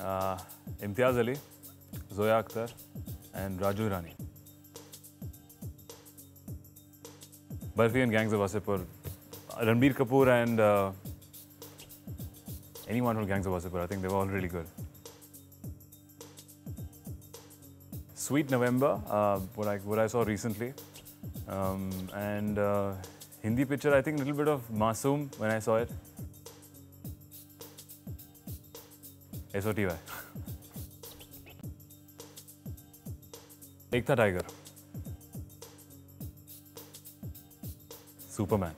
uh, Imtiaz Ali, Zoya Akhtar, and Raju Hirani. Barfi and Gangs of Wasseypur. Ranbir Kapoor and uh, anyone from Gangs of Wasseypur. I think they were all really good. Sweet November, uh, what I what I saw recently, um, and uh, Hindi picture. I think a little bit of Masoom when I saw it. SOTY. एक Tha tiger Superman